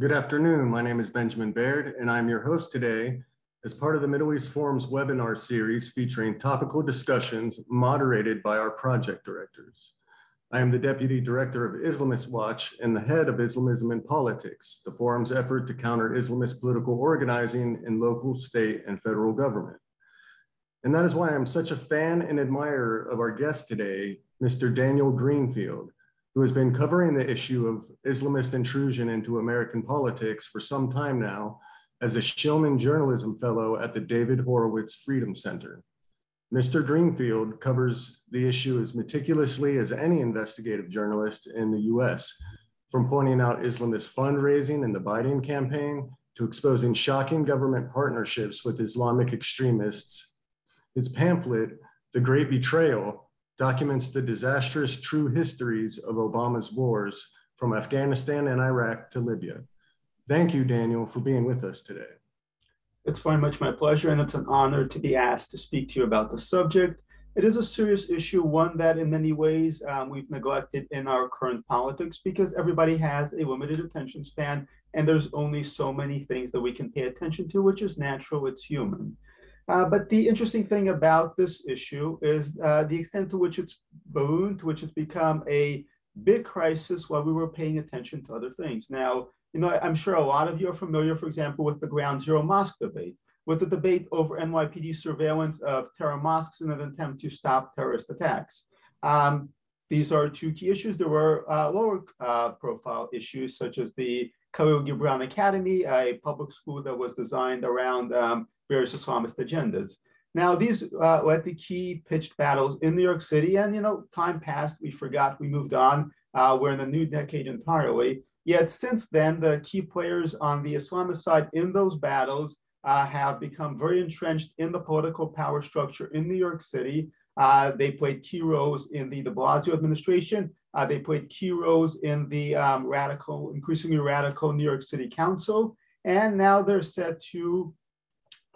Good afternoon. My name is Benjamin Baird, and I'm your host today as part of the Middle East Forum's webinar series featuring topical discussions moderated by our project directors. I am the Deputy Director of Islamist Watch and the head of Islamism and Politics, the forum's effort to counter Islamist political organizing in local, state, and federal government. And that is why I'm such a fan and admirer of our guest today, Mr. Daniel Greenfield, who has been covering the issue of Islamist intrusion into American politics for some time now as a Shillman Journalism Fellow at the David Horowitz Freedom Center. Mr. Greenfield covers the issue as meticulously as any investigative journalist in the US, from pointing out Islamist fundraising in the Biden campaign to exposing shocking government partnerships with Islamic extremists. His pamphlet, The Great Betrayal, documents the disastrous true histories of Obama's wars from Afghanistan and Iraq to Libya. Thank you, Daniel, for being with us today. It's very much my pleasure, and it's an honor to be asked to speak to you about the subject. It is a serious issue, one that in many ways um, we've neglected in our current politics because everybody has a limited attention span, and there's only so many things that we can pay attention to, which is natural, it's human. Uh, but the interesting thing about this issue is uh, the extent to which it's ballooned, to which it's become a big crisis while we were paying attention to other things. Now, you know, I'm sure a lot of you are familiar, for example, with the Ground Zero Mosque debate, with the debate over NYPD surveillance of terror mosques in an attempt to stop terrorist attacks. Um, these are two key issues. There were uh, lower uh, profile issues, such as the Khalil Gibran Academy, a public school that was designed around um, various Islamist agendas. Now, these uh, led to key pitched battles in New York City, and you know, time passed, we forgot, we moved on. Uh, we're in a new decade entirely. Yet since then, the key players on the Islamist side in those battles uh, have become very entrenched in the political power structure in New York City. Uh, they played key roles in the de Blasio administration. Uh, they played key roles in the um, radical, increasingly radical New York City Council. And now they're set to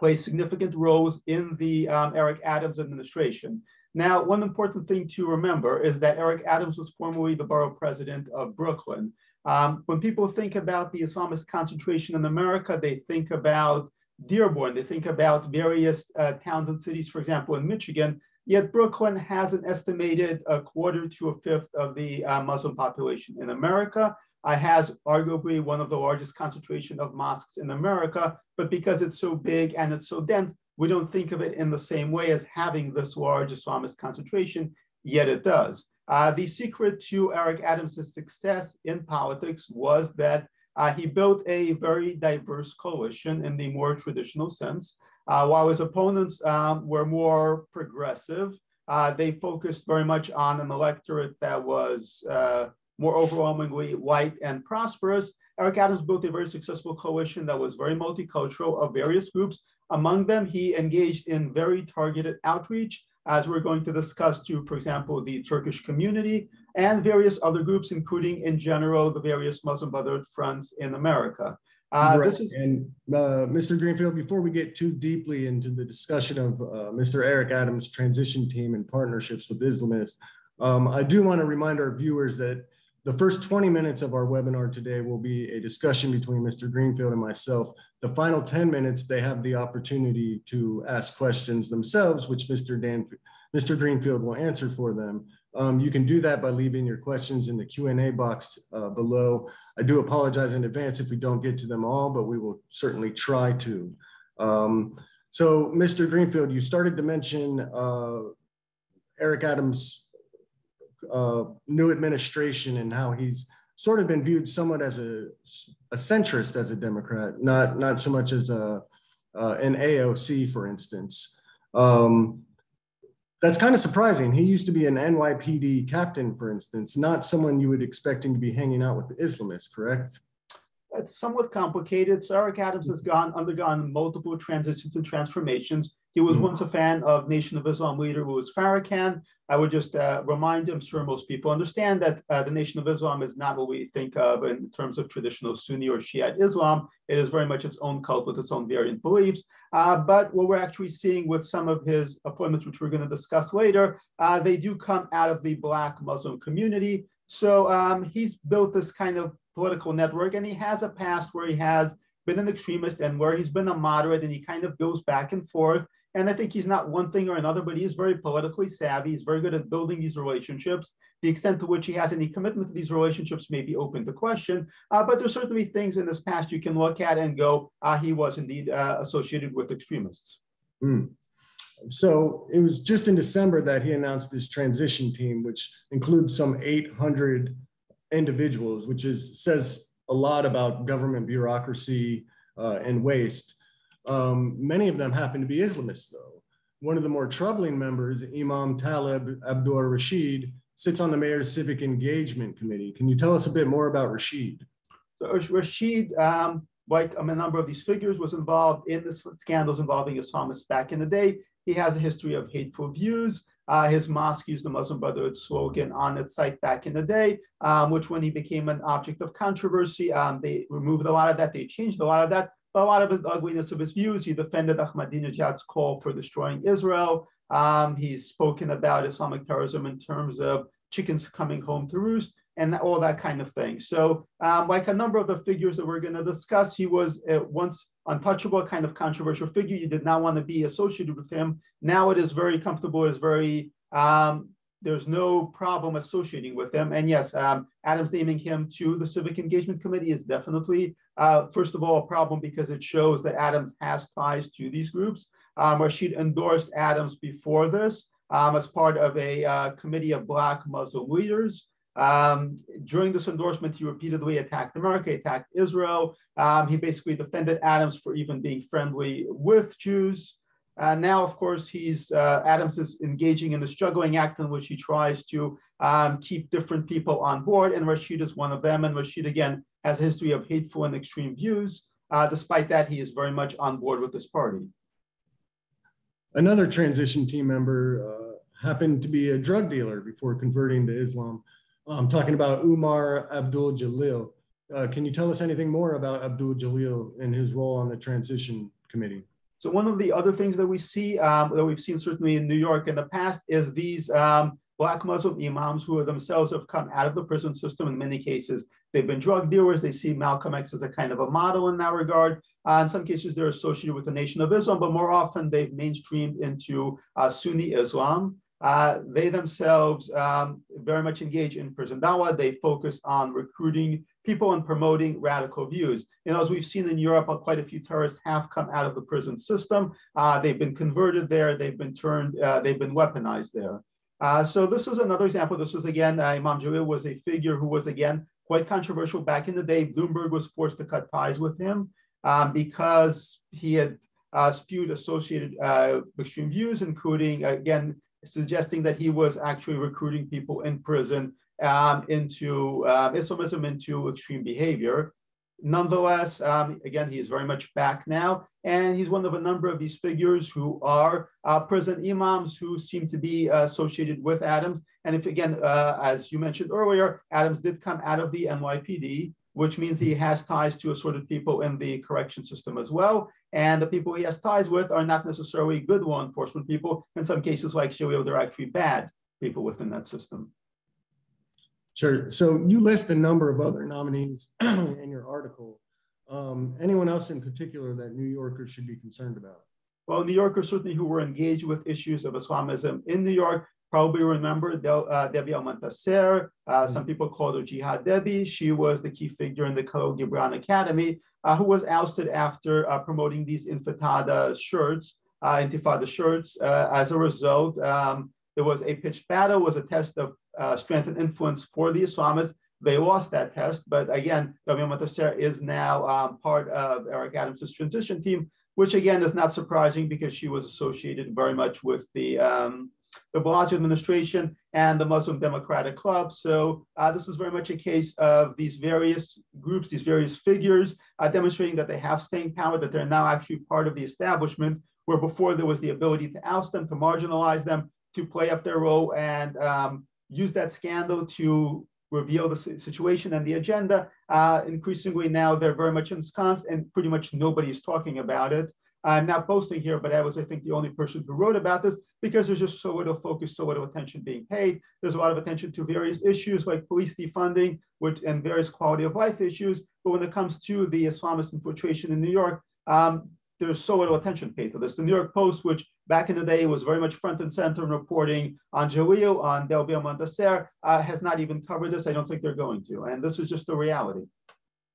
play significant roles in the um, Eric Adams administration. Now, one important thing to remember is that Eric Adams was formerly the borough president of Brooklyn. Um, when people think about the Islamist concentration in America, they think about Dearborn, they think about various uh, towns and cities, for example, in Michigan, yet Brooklyn has an estimated a quarter to a fifth of the uh, Muslim population in America uh, has arguably one of the largest concentration of mosques in America, but because it's so big and it's so dense, we don't think of it in the same way as having this large Islamist concentration, yet it does. Uh, the secret to Eric Adams' success in politics was that uh, he built a very diverse coalition in the more traditional sense. Uh, while his opponents um, were more progressive, uh, they focused very much on an electorate that was uh, more overwhelmingly white and prosperous, Eric Adams built a very successful coalition that was very multicultural of various groups. Among them, he engaged in very targeted outreach, as we're going to discuss to, for example, the Turkish community and various other groups, including in general, the various Muslim Brotherhood fronts in America. Uh, right. is- and uh, Mr. Greenfield, before we get too deeply into the discussion of uh, Mr. Eric Adams' transition team and partnerships with Islamists, um, I do want to remind our viewers that the first 20 minutes of our webinar today will be a discussion between Mr. Greenfield and myself. The final 10 minutes, they have the opportunity to ask questions themselves, which Mr. Dan, Mr. Greenfield will answer for them. Um, you can do that by leaving your questions in the Q&A box uh, below. I do apologize in advance if we don't get to them all, but we will certainly try to. Um, so Mr. Greenfield, you started to mention uh, Eric Adams' uh, new administration and how he's sort of been viewed somewhat as a, a centrist as a Democrat, not not so much as a uh, an AOC, for instance. Um, that's kind of surprising. He used to be an NYPD captain, for instance, not someone you would expect him to be hanging out with the Islamists, correct? It's somewhat complicated. Eric Adams has gone undergone multiple transitions and transformations. He was mm-hmm. once a fan of Nation of Islam leader Louis Farrakhan. I would just uh, remind him, sure most people understand that uh, the Nation of Islam is not what we think of in terms of traditional Sunni or Shiite Islam. It is very much its own cult with its own variant beliefs. Uh, but what we're actually seeing with some of his appointments, which we're going to discuss later, uh, they do come out of the Black Muslim community. So um, he's built this kind of political network, and he has a past where he has been an extremist and where he's been a moderate, and he kind of goes back and forth. And I think he's not one thing or another, but he is very politically savvy. He's very good at building these relationships. The extent to which he has any commitment to these relationships may be open to question. Uh, but there's certainly things in this past you can look at and go, uh, he was indeed uh, associated with extremists. Mm. So it was just in December that he announced this transition team, which includes some 800 individuals, which is says a lot about government bureaucracy uh, and waste. Um, many of them happen to be Islamists, though. One of the more troubling members, Imam Talib Abdul Rashid, sits on the mayor's civic engagement committee. Can you tell us a bit more about Rashid? So Rashid, um, like um, a number of these figures, was involved in the scandals involving Islamists back in the day. He has a history of hateful views. Uh, his mosque used the Muslim Brotherhood slogan on its site back in the day, um, which when he became an object of controversy, um, they removed a lot of that. They changed a lot of that a lot of the ugliness of his views. He defended Ahmadinejad's call for destroying Israel. Um, he's spoken about Islamic terrorism in terms of chickens coming home to roost and all that kind of thing. So, um, like a number of the figures that we're going to discuss, he was once untouchable, kind of controversial figure. You did not want to be associated with him. Now it is very comfortable. It's very um, there's no problem associating with him. And yes, um, Adams naming him to the Civic Engagement Committee is definitely, uh, first of all, a problem because it shows that Adams has ties to these groups. Um, Rashid endorsed Adams before this um, as part of a uh, committee of Black Muslim leaders. Um, during this endorsement, he repeatedly attacked America, attacked Israel. Um, he basically defended Adams for even being friendly with Jews. Uh, now, of course, he's uh, Adams is engaging in this struggling act in which he tries to um, keep different people on board, and Rashid is one of them. And Rashid again has a history of hateful and extreme views. Uh, despite that, he is very much on board with this party. Another transition team member uh, happened to be a drug dealer before converting to Islam. I'm talking about Umar Abdul Jalil. Uh, can you tell us anything more about Abdul Jalil and his role on the transition committee? So one of the other things that we see, um, that we've seen certainly in New York in the past, is these um, Black Muslim imams who themselves have come out of the prison system. In many cases, they've been drug dealers. They see Malcolm X as a kind of a model in that regard. Uh, in some cases, they're associated with the Nation of Islam, but more often they've mainstreamed into uh, Sunni Islam. Uh, they themselves um, very much engage in prison dawah. They focus on recruiting people and promoting radical views. You know, as we've seen in Europe, uh, quite a few terrorists have come out of the prison system. Uh, they've been converted there. They've been turned. Uh, they've been weaponized there. Uh, so this is another example. This was again, Imam Jalil was a figure who was again quite controversial back in the day. Bloomberg was forced to cut ties with him um, because he had spewed associated extreme views, including again suggesting that he was actually recruiting people in prison um, into uh, Islamism, into extreme behavior. Nonetheless, um, again, he is very much back now, and he's one of a number of these figures who are uh, prison imams who seem to be uh, associated with Adams. And if again, uh, as you mentioned earlier, Adams did come out of the NYPD, which means he has ties to assorted people in the correction system as well. And the people he has ties with are not necessarily good law enforcement people. In some cases, like Jalil, they're actually bad people within that system. Sure. So you list a number of other nominees in your article. Um, anyone else in particular that New Yorkers should be concerned about? Well, New Yorkers certainly who were engaged with issues of Islamism in New York probably remember Del, uh, Debbie Almontaser. Uh, some people called her Jihad Debbie. She was the key figure in the Khalil Gibran Academy, uh, who was ousted after uh, promoting these Intifada shirts, uh, Intifada shirts. Uh, as a result, um, there was a pitched battle, was a test of strength and influence for the Islamists. They lost that test, but again, Debbie Almontaser is now um, part of Eric Adams' transition team, which again is not surprising because she was associated very much with the um, de Blasio administration and the Muslim Democratic Club. So uh, this is very much a case of these various groups, these various figures uh, demonstrating that they have staying power, that they're now actually part of the establishment, where before there was the ability to oust them, to marginalize them, to play up their role and um, use that scandal to reveal the situation and the agenda. Uh, increasingly now they're very much ensconced and pretty much nobody is talking about it. I'm not posting here, but I was, I think, the only person who wrote about this because there's just so little focus, so little attention being paid. There's a lot of attention to various issues like police defunding which, and various quality of life issues. But when it comes to the Islamist infiltration in New York, um, there's so little attention paid to this. The New York Post, which back in the day was very much front and center in reporting on Jalil, on Debbie Almontaser, uh, has not even covered this. I don't think they're going to. And this is just the reality.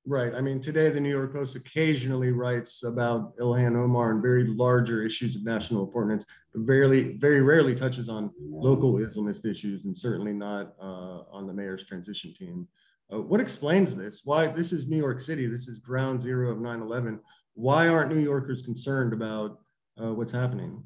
Right. I mean, today the New York Post occasionally writes about Ilhan Omar and very larger issues of national importance, but very, very rarely touches on local Islamist issues and certainly not uh, on the mayor's transition team. Uh, what explains this? Why this is New York City? This is ground zero of 9 11. Why aren't New Yorkers concerned about uh, what's happening?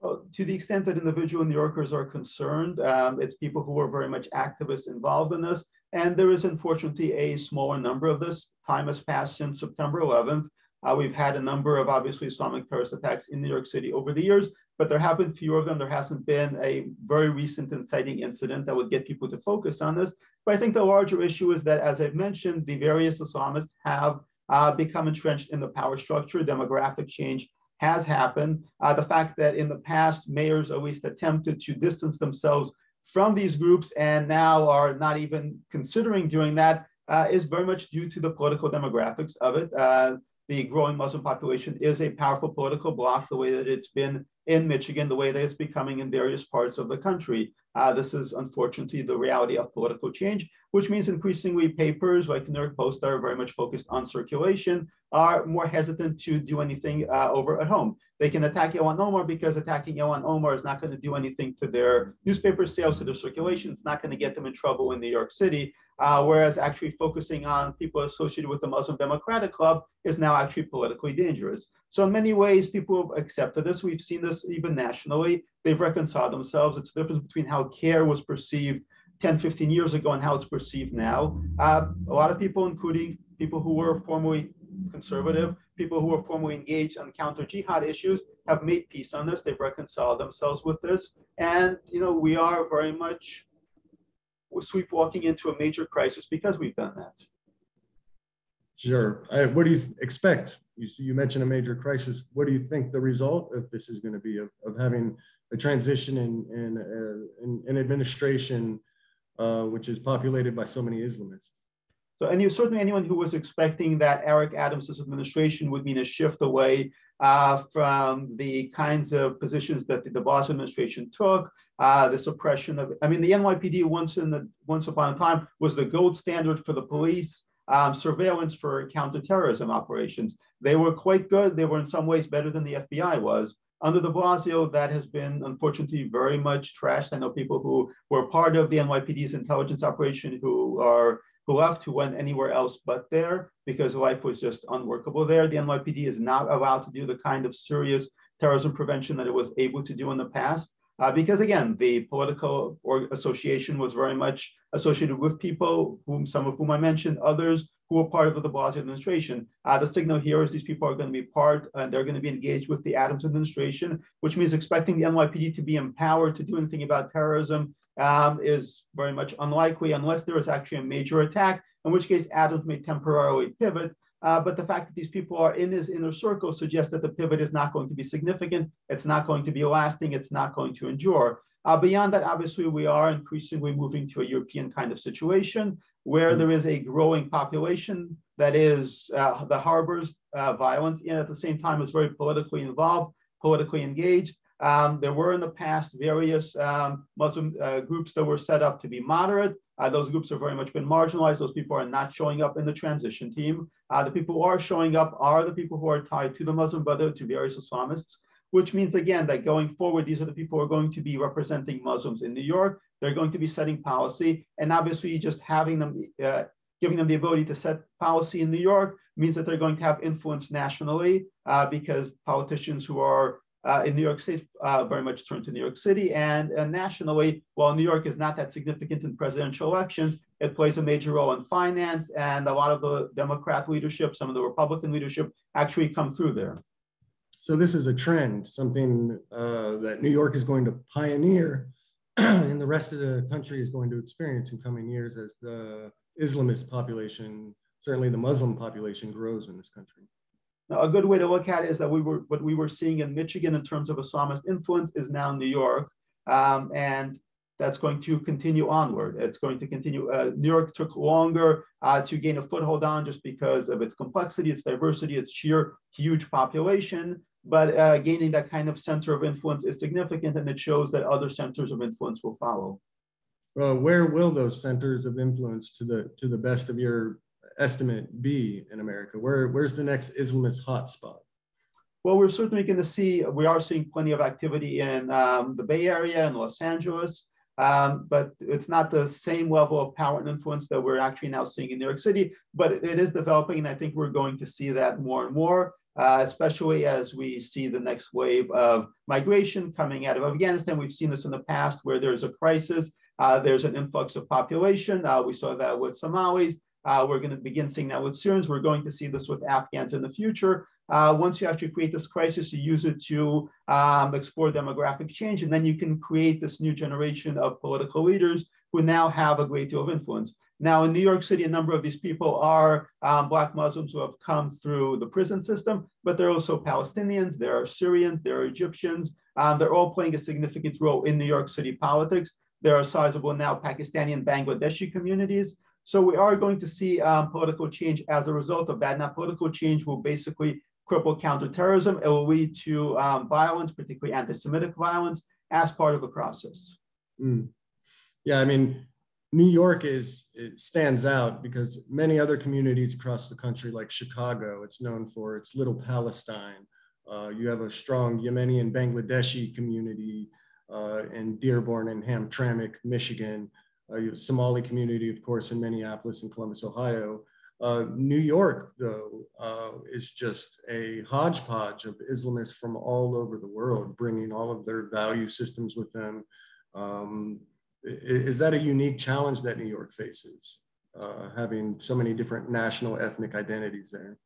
Well, to the extent that individual New Yorkers are concerned, um, it's people who are very much activists involved in this. And there is unfortunately a smaller number of this. Time has passed since September 11th. Uh, we've had a number of obviously Islamic terrorist attacks in New York City over the years, but there have been fewer of them. There hasn't been a very recent inciting incident that would get people to focus on this. But I think the larger issue is that, as I've mentioned, the various Islamists have uh, become entrenched in the power structure. Demographic change has happened. Uh, the fact that in the past, mayors at least attempted to distance themselves from these groups and now are not even considering doing that uh, is very much due to the political demographics of it. Uh, the growing Muslim population is a powerful political bloc, the way that it's been in Michigan, the way that it's becoming in various parts of the country. Uh, this is unfortunately the reality of political change, which means increasingly papers like the New York Post are very much focused on circulation, are more hesitant to do anything uh, over at home. They can attack Ilhan Omar because attacking Ilhan Omar is not going to do anything to their newspaper sales, to their circulation. It's not going to get them in trouble in New York City. Uh, whereas actually focusing on people associated with the Muslim Democratic Club is now actually politically dangerous. So in many ways, people have accepted this. We've seen this even nationally. They've reconciled themselves. It's a difference between how CAIR was perceived 10, 15 years ago and how it's perceived now. Uh, a lot of people, including people who were formerly conservative, people who were formerly engaged on counter jihad issues, have made peace on this. They've reconciled themselves with this. And, you know, we are very much sleepwalking into a major crisis because we've done that. Sure. What do you expect? You, you mentioned a major crisis. What do you think the result of this is going to be of, of having a transition in, in, uh, in, in administration, uh, which is populated by so many Islamists? So any, certainly anyone who was expecting that Eric Adams' administration would mean a shift away uh, from the kinds of positions that the, the Boss administration took, uh, the suppression of, I mean, the NYPD once in the once upon a time was the gold standard for the police um, surveillance for counterterrorism operations. They were quite good. They were in some ways better than the FBI was. Under de Blasio, that has been unfortunately very much trashed. I know people who were part of the NYPD's intelligence operation who are who left, who went anywhere else but there because life was just unworkable there. The NYPD is not allowed to do the kind of serious terrorism prevention that it was able to do in the past. Uh, because again, the political association was very much associated with people, whom some of whom I mentioned, others who were part of de Blasio administration. Uh, the signal here is these people are going to be part, and they're going to be engaged with the Adams administration, which means expecting the NYPD to be empowered to do anything about terrorism um, is very much unlikely unless there is actually a major attack, in which case Adams may temporarily pivot. Uh, but the fact that these people are in his inner circle suggests that the pivot is not going to be significant. It's not going to be lasting. It's not going to endure. Uh, beyond that, obviously, we are increasingly moving to a European kind of situation where mm-hmm. there is a growing population that is uh, the harbors uh, violence and at the same time is very politically involved, politically engaged. Um, there were in the past various um, Muslim uh, groups that were set up to be moderate. Uh, those groups have very much been marginalized. Those people are not showing up in the transition team. Uh, the people who are showing up are the people who are tied to the Muslim Brotherhood, to various Islamists, which means, again, that going forward, these are the people who are going to be representing Muslims in New York. They're going to be setting policy. And obviously, just having them, uh, giving them the ability to set policy in New York means that they're going to have influence nationally uh, because politicians who are uh, in New York State uh, very much turned to New York City. And, and nationally, while New York is not that significant in presidential elections, it plays a major role in finance. And a lot of the Democrat leadership, some of the Republican leadership actually come through there. So this is a trend, something uh, that New York is going to pioneer and the rest of the country is going to experience in coming years as the Islamist population, certainly the Muslim population grows in this country. Now, a good way to look at it is that we were what we were seeing in Michigan in terms of Islamist influence is now New York, um, and that's going to continue onward. It's going to continue. Uh, New York took longer uh, to gain a foothold on just because of its complexity, its diversity, its sheer huge population. But uh, gaining that kind of center of influence is significant, and it shows that other centers of influence will follow. Where will those centers of influence, to the to the best of your estimate, be in America? Where where's the next Islamist hotspot? Well, we're certainly going to see. We are seeing plenty of activity in um, the Bay Area and Los Angeles. Um, but it's not the same level of power and influence that we're actually now seeing in New York City, but it is developing, and I think we're going to see that more and more uh, especially as we see the next wave of migration coming out of Afghanistan. We've seen this in the past where there's a crisis, uh, there's an influx of population. Uh, we saw that with Somalis. Uh, we're going to begin seeing that with Syrians. We're going to see this with Afghans in the future. Uh, once you actually create this crisis, you use it to um, explore demographic change, and then you can create this new generation of political leaders who now have a great deal of influence. Now, in New York City, a number of these people are um, Black Muslims who have come through the prison system, but they're also Palestinians, there are Syrians, there are Egyptians. Um, they're all playing a significant role in New York City politics. There are sizable now Pakistani and Bangladeshi communities. So we are going to see um, political change as a result of that. Now, political change will basically cripple counterterrorism. It will lead to um, violence, particularly anti-Semitic violence, as part of the process. Mm. Yeah, I mean, New York is stands out because many other communities across the country, like Chicago, it's known for its Little Palestine. Uh, you have a strong Yemeni and Bangladeshi community uh, in Dearborn and Hamtramck, Michigan. Uh, Somali community, of course, in Minneapolis and Columbus, Ohio. Uh, New York, though, uh, is just a hodgepodge of Islamists from all over the world, bringing all of their value systems with them. Um, is that a unique challenge that New York faces, uh, having so many different national ethnic identities there?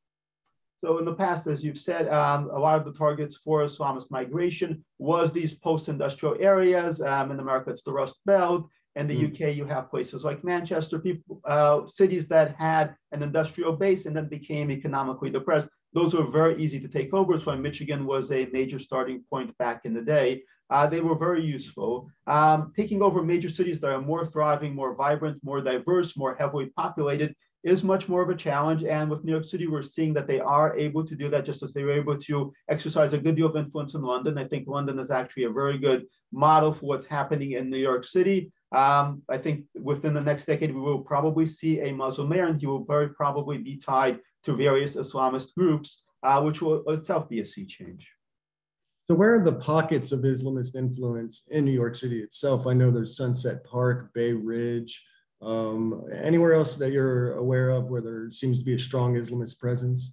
So in the past, as you've said, um, a lot of the targets for Islamist migration was these post-industrial areas. Um, in America, it's the Rust Belt. In the mm. UK, you have places like Manchester, people, uh, cities that had an industrial base and then became economically depressed. Those were very easy to take over. So Michigan was a major starting point back in the day. Uh, they were very useful. Um, taking over major cities that are more thriving, more vibrant, more diverse, more heavily populated is much more of a challenge. And with New York City, we're seeing that they are able to do that just as they were able to exercise a good deal of influence in London. I think London is actually a very good model for what's happening in New York City. Um, I think within the next decade, we will probably see a Muslim mayor, and he will very probably be tied to various Islamist groups, uh, which will itself be a sea change. So where are the pockets of Islamist influence in New York City itself? I know there's Sunset Park, Bay Ridge. Um, anywhere else that you're aware of where there seems to be a strong Islamist presence?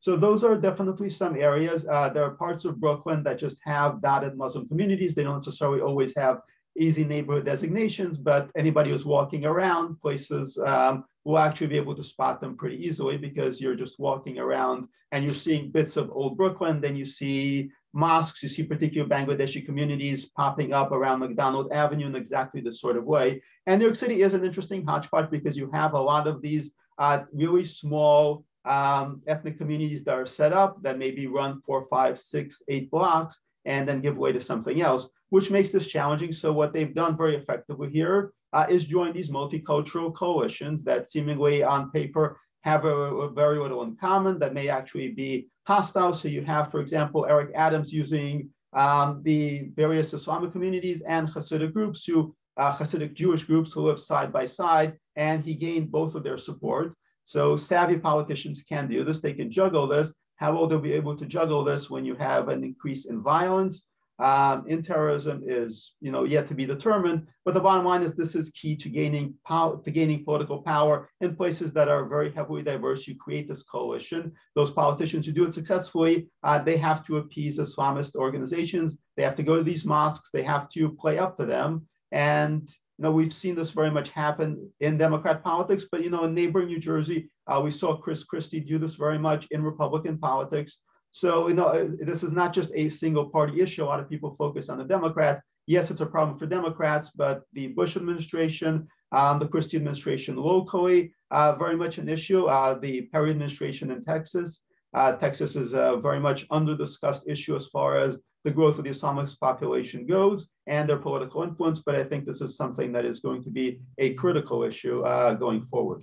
So those are definitely some areas. Uh, there are parts of Brooklyn that just have dotted Muslim communities. They don't necessarily always have easy neighborhood designations, but anybody who's walking around places um, will actually be able to spot them pretty easily because you're just walking around and you're seeing bits of old Brooklyn. Then you see mosques, you see particular Bangladeshi communities popping up around McDonald Avenue in exactly this sort of way. And New York City is an interesting hodgepodge because you have a lot of these uh, really small um, ethnic communities that are set up that maybe run four, five, six, eight blocks and then give way to something else, which makes this challenging. So what they've done very effectively here uh, is join these multicultural coalitions that seemingly on paper have a, a very little in common that may actually be hostile. So you have, for example, Eric Adams using um, the various Islamic communities and Hasidic groups who, uh, Hasidic Jewish groups who live side by side, and he gained both of their support. So savvy politicians can do this. They can juggle this. How will they be able to juggle this when you have an increase in violence um, in terrorism is you know yet to be determined. But the bottom line is this is key to gaining power to gaining political power in places that are very heavily diverse. You create this coalition. Those politicians who do it successfully, uh, they have to appease Islamist organizations. They have to go to these mosques. They have to play up to them. And you know, we've seen this very much happen in Democrat politics, but you know, in neighboring New Jersey, uh, we saw Chris Christie do this very much in Republican politics. So, you know, uh, this is not just a single party issue. A lot of people focus on the Democrats. Yes, it's a problem for Democrats, but the Bush administration, um, the Christie administration locally, uh, very much an issue. Uh, the Perry administration in Texas, Uh, Texas is a very much under discussed issue as far as the growth of the Islamic population goes and their political influence, but I think this is something that is going to be a critical issue uh, going forward.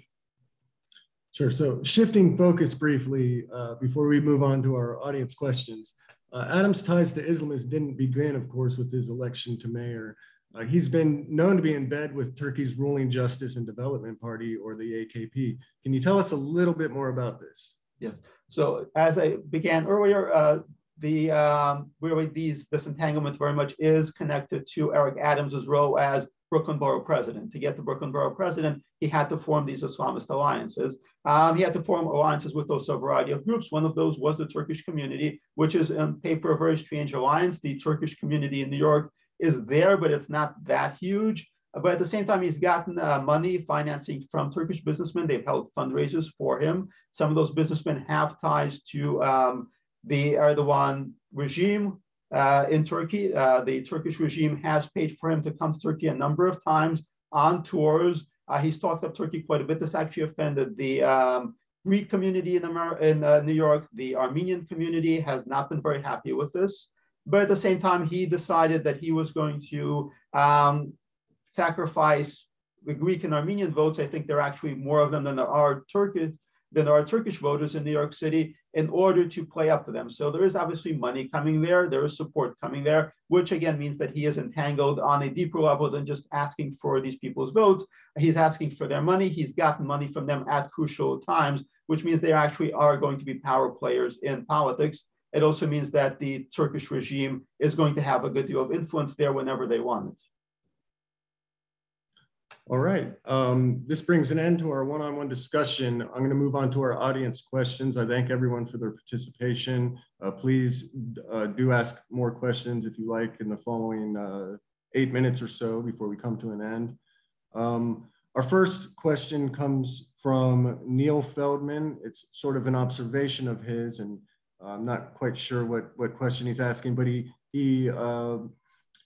Sure. So shifting focus briefly uh, before we move on to our audience questions. Uh, Adams' ties to Islamists didn't begin, of course, with his election to mayor. Uh, he's been known to be in bed with Turkey's ruling Justice and Development Party, or the AKP. Can you tell us a little bit more about this? Yes. So as I began earlier, uh, the um, really these this entanglement very much is connected to Eric Adams's role as Brooklyn Borough president. To get the Brooklyn Borough president, he had to form these Islamist alliances. Um, he had to form alliances with those a variety of groups. One of those was the Turkish community, which is on paper a very strange alliance. The Turkish community in New York is there, but it's not that huge. But at the same time, he's gotten uh, money financing from Turkish businessmen. They've held fundraisers for him. Some of those businessmen have ties to um, the Erdogan regime uh, in Turkey. Uh, the Turkish regime has paid for him to come to Turkey a number of times on tours. Uh, he's talked of Turkey quite a bit. This actually offended the um, Greek community in, Amer- in uh, New York. The Armenian community has not been very happy with this. But at the same time, he decided that he was going to um, sacrifice the Greek and Armenian votes. I think there are actually more of them than there are Turkish than there are Turkish voters in New York City in order to play up to them. So there is obviously money coming there, there is support coming there, which again means that he is entangled on a deeper level than just asking for these people's votes. He's asking for their money. He's gotten money from them at crucial times, which means they actually are going to be power players in politics. It also means that the Turkish regime is going to have a good deal of influence there whenever they want it. All right. Um, this brings an end to our one-on-one discussion. I'm going to move on to our audience questions. I thank everyone for their participation. Uh, please uh, do ask more questions if you like in the following uh, eight minutes or so before we come to an end. Um, our first question comes from Neil Feldman. It's sort of an observation of his, and I'm not quite sure what, what question he's asking, but he, he uh,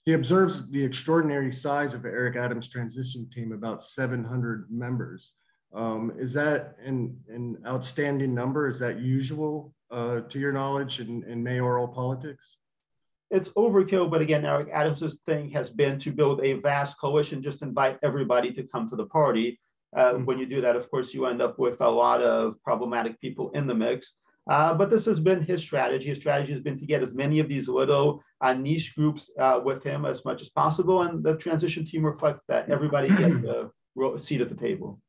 he observes the extraordinary size of Eric Adams' transition team, about 700 members. Um, is that an, an outstanding number? Is that usual uh, to your knowledge in, in mayoral politics? It's overkill, but again, Eric Adams' thing has been to build a vast coalition, just invite everybody to come to the party. Uh, mm -hmm. When you do that, of course, you end up with a lot of problematic people in the mix. Uh, but this has been his strategy. His strategy has been to get as many of these little uh, niche groups uh, with him as much as possible. And the transition team reflects that everybody gets a seat at the table.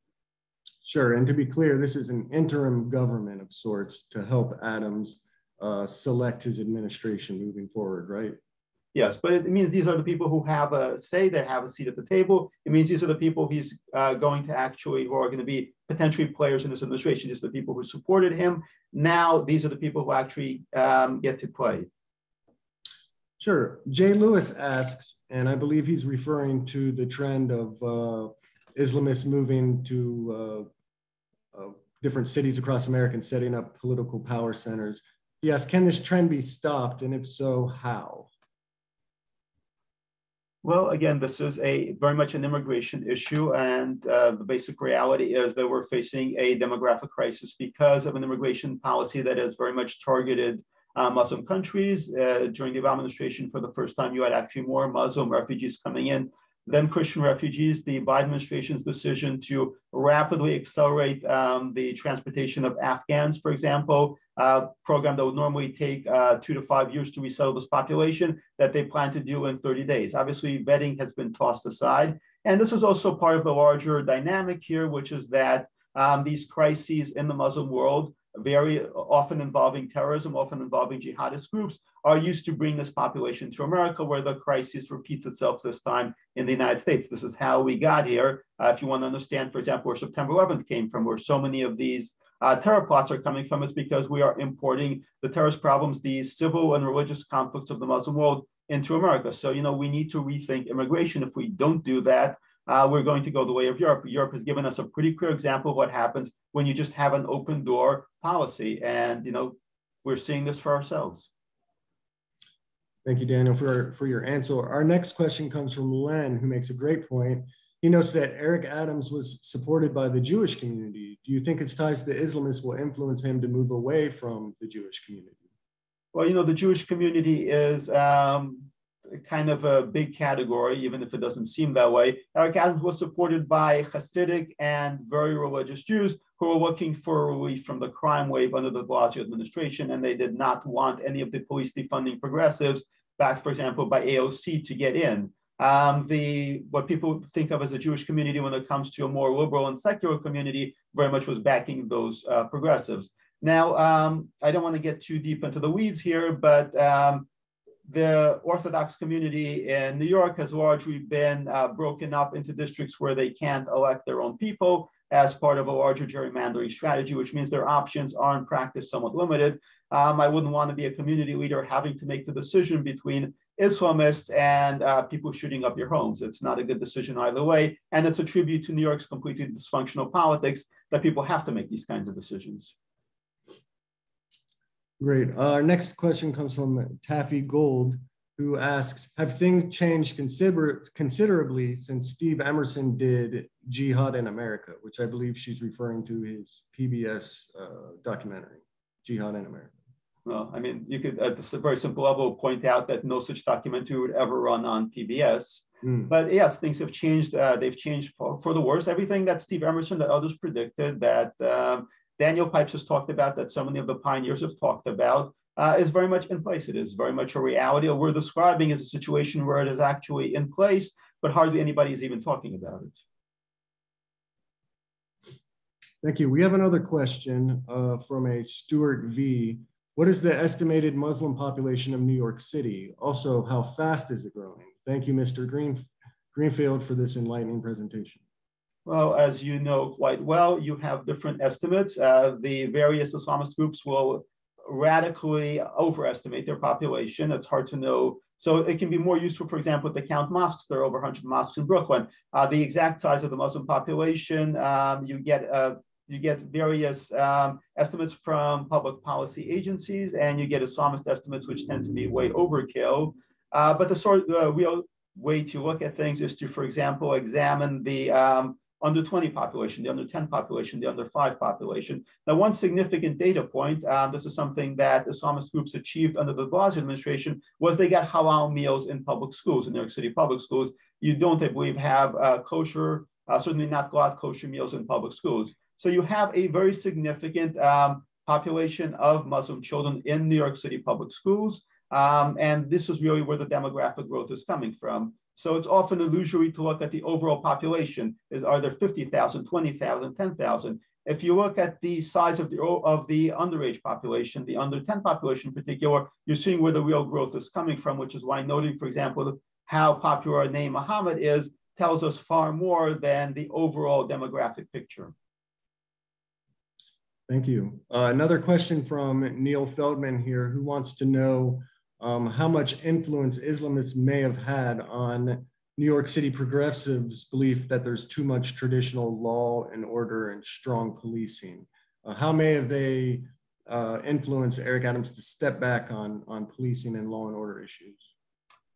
Sure. And to be clear, this is an interim government of sorts to help Adams uh, select his administration moving forward, right? Yes, but it means these are the people who have a say, they have a seat at the table. It means these are the people he's uh, going to actually, who are going to be potentially players in this administration. These are the people who supported him. Now, these are the people who actually um, get to play. Sure. Jay Lewis asks, and I believe he's referring to the trend of uh, Islamists moving to uh, uh different cities across America and setting up political power centers. He asks, can this trend be stopped? And if so, how? Well, again, this is a very much an immigration issue, and uh, the basic reality is that we're facing a demographic crisis because of an immigration policy that is very much targeted uh, Muslim countries. Uh, during the Obama administration, for the first time, you had actually more Muslim refugees coming in than Christian refugees. The Biden administration's decision to rapidly accelerate um, the transportation of Afghans, for example, uh, program that would normally take uh, two to five years to resettle this population that they plan to do in 30 days. Obviously, vetting has been tossed aside. And this is also part of the larger dynamic here, which is that um, these crises in the Muslim world very often involving terrorism, often involving jihadist groups, are used to bring this population to America, where the crisis repeats itself this time in the United States. This is how we got here. Uh, if you want to understand, for example, where September 11th came from, where so many of these uh, terror plots are coming from, it's because we are importing the terrorist problems, the civil and religious conflicts of the Muslim world into America. So, you know, we need to rethink immigration. If we don't do that, uh, we're going to go the way of Europe. Europe has given us a pretty clear example of what happens when you just have an open door policy. And, you know, we're seeing this for ourselves. Thank you, Daniel, for, for your answer. Our next question comes from Len, who makes a great point. He notes that Eric Adams was supported by the Jewish community. Do you think his ties to Islamists will influence him to move away from the Jewish community? Well, you know, the Jewish community is um, kind of a big category, even if it doesn't seem that way. Eric Adams was supported by Hasidic and very religious Jews who were looking for relief from the crime wave under de Blasio administration, and they did not want any of the police defunding progressives, backed, for example, by AOC, to get in. Um, the what people think of as a Jewish community when it comes to a more liberal and secular community very much was backing those uh, progressives. Now, um, I don't want to get too deep into the weeds here, but um, the Orthodox community in New York has largely been uh, broken up into districts where they can't elect their own people as part of a larger gerrymandering strategy, which means their options are in practice somewhat limited. Um, I wouldn't want to be a community leader having to make the decision between Islamists and uh, people shooting up your homes. It's not a good decision either way. And it's a tribute to New York's completely dysfunctional politics that people have to make these kinds of decisions. Great. Uh, our next question comes from Taffy Gold, who asks, have things changed consider considerably since Steve Emerson did Jihad in America, which I believe she's referring to his PBS uh, documentary, Jihad in America. Well, I mean, you could at a very simple level point out that no such documentary would ever run on PBS. Mm. But yes, things have changed. Uh, they've changed for, for the worse. Everything that Steve Emerson, that others predicted, that um, Daniel Pipes has talked about, that so many of the pioneers have talked about, uh, is very much in place. It is very much a reality. What we're describing is a situation where it is actually in place, but hardly anybody is even talking about it. Thank you. We have another question uh, from a Stuart V. What is the estimated Muslim population of New York City? Also, how fast is it growing? Thank you, Mr. Green, Greenfield, for this enlightening presentation. Well, as you know quite well, you have different estimates. Uh, the various Islamist groups will radically overestimate their population. It's hard to know. So it can be more useful, for example, to count mosques. There are over 100 mosques in Brooklyn. Uh, the exact size of the Muslim population, um, you get uh, you get various um, estimates from public policy agencies, and you get Islamist estimates, which tend to be way overkill. Uh, but the sort of uh, real way to look at things is to, for example, examine the um, under 20 population, the under 10 population, the under 5 population. Now, one significant data point, um, this is something that Islamist groups achieved under de Blasio administration, was they got halal meals in public schools, in New York City public schools. You don't, I believe, have uh, kosher, uh, certainly not glatt kosher meals in public schools. So you have a very significant um, population of Muslim children in New York City public schools. Um, and this is really where the demographic growth is coming from. So it's often illusory to look at the overall population. Is are there 50,000, 20,000, 10,000? If you look at the size of the of the underage population, the under 10 population in particular, you're seeing where the real growth is coming from, which is why noting, for example, how popular a name Muhammad is tells us far more than the overall demographic picture. Thank you. Uh, another question from Neil Feldman here, who wants to know um, how much influence Islamists may have had on New York City progressives' belief that there's too much traditional law and order and strong policing. Uh, how may have they uh, influenced Eric Adams to step back on, on policing and law and order issues?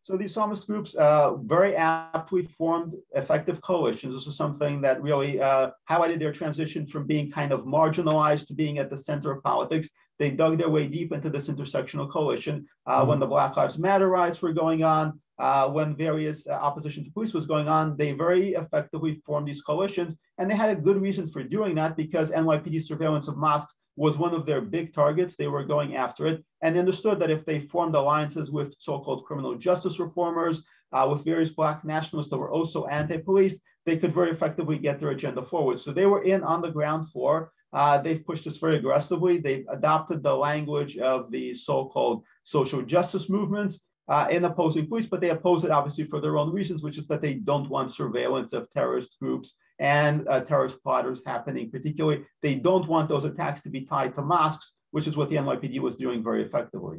So these Islamist groups uh, very aptly formed effective coalitions. This is something that really uh, highlighted their transition from being kind of marginalized to being at the center of politics. They dug their way deep into this intersectional coalition uh, when the Black Lives Matter riots were going on, uh, when various uh, opposition to police was going on. They very effectively formed these coalitions, and they had a good reason for doing that because NYPD surveillance of mosques was one of their big targets. They were going after it and understood that if they formed alliances with so-called criminal justice reformers, uh, with various Black nationalists that were also anti-police, they could very effectively get their agenda forward. So they were in on the ground floor. Uh, they've pushed this very aggressively. They've adopted the language of the so-called social justice movements uh, in opposing police, but they oppose it obviously for their own reasons, which is that they don't want surveillance of terrorist groups and uh, terrorist plotters happening. Particularly, they don't want those attacks to be tied to mosques, which is what the NYPD was doing very effectively.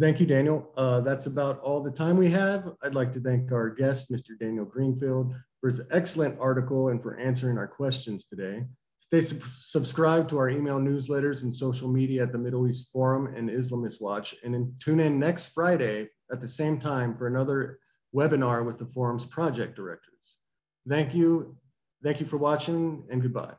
Thank you, Daniel. Uh, that's about all the time we have. I'd like to thank our guest, Mr. Daniel Greenfield, for his excellent article and for answering our questions today. Stay sub subscribed to our email newsletters and social media at the Middle East Forum and Islamist Watch, and tune in next Friday at the same time for another webinar with the forum's project directors. Thank you. Thank you for watching and goodbye.